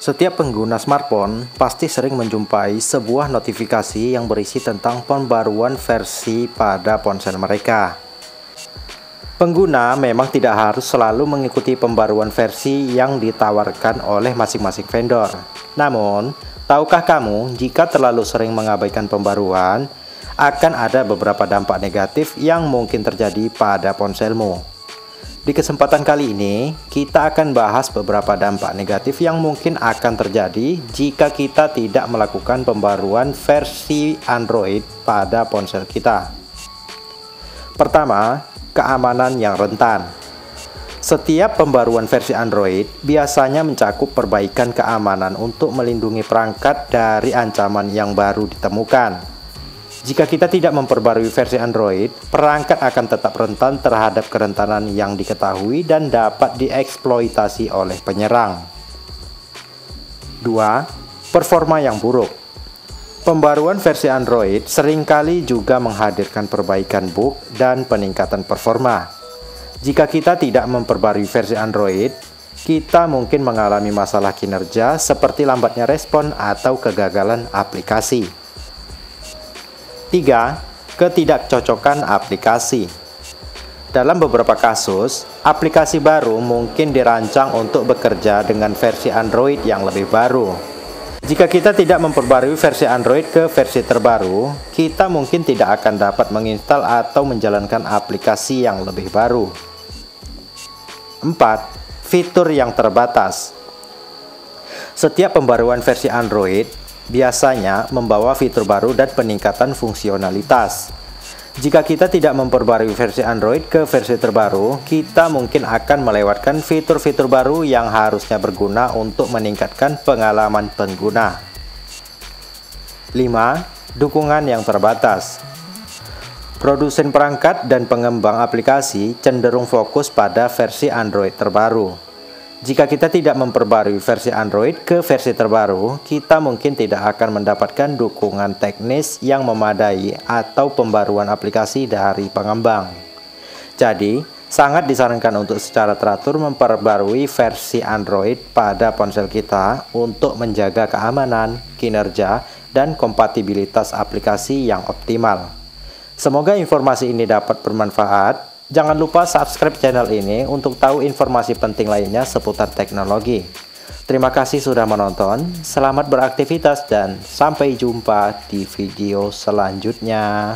Setiap pengguna smartphone pasti sering menjumpai sebuah notifikasi yang berisi tentang pembaruan versi pada ponsel mereka. Pengguna memang tidak harus selalu mengikuti pembaruan versi yang ditawarkan oleh masing-masing vendor. Namun, tahukah kamu jika terlalu sering mengabaikan pembaruan, akan ada beberapa dampak negatif yang mungkin terjadi pada ponselmu? Di kesempatan kali ini, kita akan bahas beberapa dampak negatif yang mungkin akan terjadi jika kita tidak melakukan pembaruan versi Android pada ponsel kita. Pertama, keamanan yang rentan. Setiap pembaruan versi Android biasanya mencakup perbaikan keamanan untuk melindungi perangkat dari ancaman yang baru ditemukan. Jika kita tidak memperbarui versi Android, perangkat akan tetap rentan terhadap kerentanan yang diketahui dan dapat dieksploitasi oleh penyerang. 2. Performa yang buruk Pembaruan versi Android sering kali juga menghadirkan perbaikan bug dan peningkatan performa. Jika kita tidak memperbarui versi Android, kita mungkin mengalami masalah kinerja seperti lambatnya respon atau kegagalan aplikasi. 3. Ketidakcocokan aplikasi Dalam beberapa kasus, aplikasi baru mungkin dirancang untuk bekerja dengan versi Android yang lebih baru. Jika kita tidak memperbarui versi Android ke versi terbaru, kita mungkin tidak akan dapat menginstal atau menjalankan aplikasi yang lebih baru. 4. Fitur yang terbatas Setiap pembaruan versi Android biasanya membawa fitur baru dan peningkatan fungsionalitas. Jika kita tidak memperbarui versi Android ke versi terbaru, kita mungkin akan melewatkan fitur-fitur baru yang harusnya berguna untuk meningkatkan pengalaman pengguna. 5. Dukungan yang terbatas. Produsen perangkat dan pengembang aplikasi cenderung fokus pada versi Android terbaru. Jika kita tidak memperbarui versi Android ke versi terbaru, kita mungkin tidak akan mendapatkan dukungan teknis yang memadai atau pembaruan aplikasi dari pengembang. Jadi, sangat disarankan untuk secara teratur memperbarui versi Android pada ponsel kita untuk menjaga keamanan, kinerja, dan kompatibilitas aplikasi yang optimal. Semoga informasi ini dapat bermanfaat Jangan lupa subscribe channel ini untuk tahu informasi penting lainnya seputar teknologi. Terima kasih sudah menonton, selamat beraktivitas dan sampai jumpa di video selanjutnya.